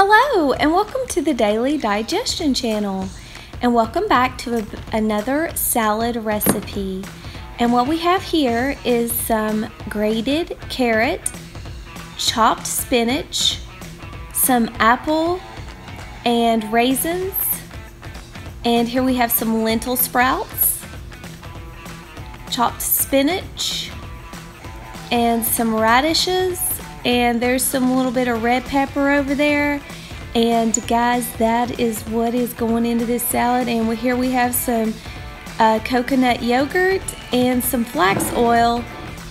Hello, and welcome to the Daily Digestion Channel. And welcome back to a, another salad recipe. And what we have here is some grated carrot, chopped spinach, some apple and raisins, and here we have some lentil sprouts, chopped spinach, and some radishes and there's some little bit of red pepper over there. And guys that is what is going into this salad. And here we have some uh, coconut yogurt and some flax oil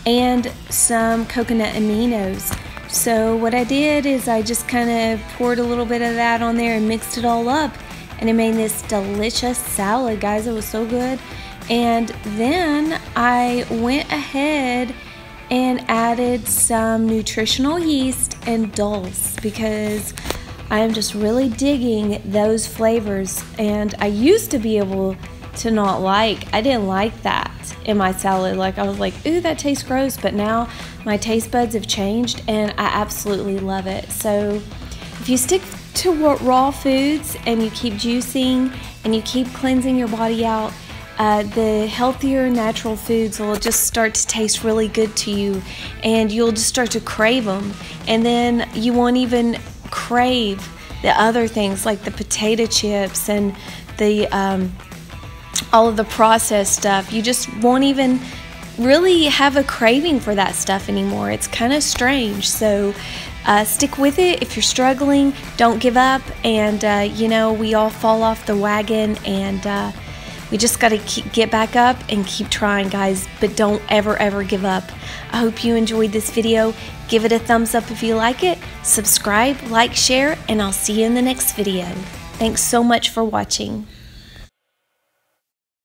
and some coconut aminos. So what I did is I just kind of poured a little bit of that on there and mixed it all up. And it made this delicious salad guys. It was so good. And then I went ahead and added some nutritional yeast and dulse because I am just really digging those flavors. And I used to be able to not like, I didn't like that in my salad. Like, I was like, ooh, that tastes gross. But now my taste buds have changed and I absolutely love it. So if you stick to raw foods and you keep juicing and you keep cleansing your body out, uh, the healthier natural foods will just start to taste really good to you and you'll just start to crave them and then you won't even crave the other things like the potato chips and the um, all of the processed stuff. You just won't even really have a craving for that stuff anymore. It's kind of strange. So uh, stick with it if you're struggling. Don't give up. And uh, you know we all fall off the wagon and uh, we just got to get back up and keep trying, guys, but don't ever, ever give up. I hope you enjoyed this video. Give it a thumbs up if you like it, subscribe, like, share, and I'll see you in the next video. Thanks so much for watching.